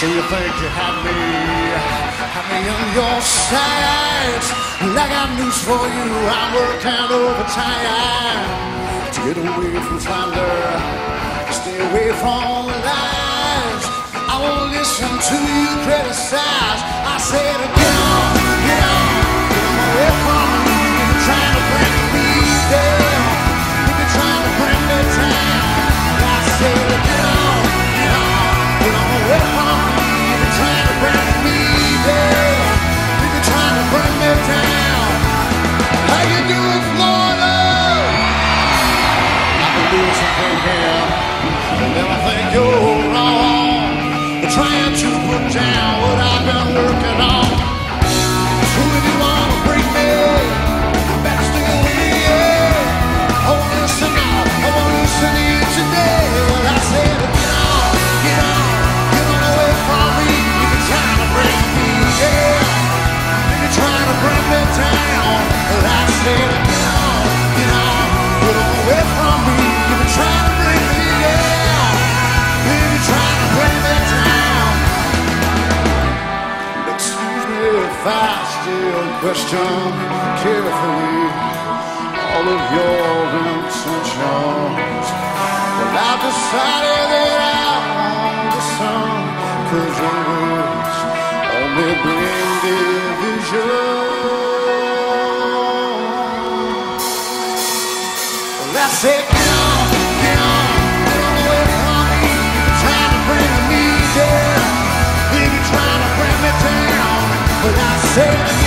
So you think you have me, have me on your side. And I got news for you, I'm working overtime. To get away from thunder, stay away from lies. I won't listen to you criticize. I said, get on, get on, get on my way town. if I still question carefully all of your intentions. Well, I decided that I own the sun, cause your words only bring division. Well, that's it. say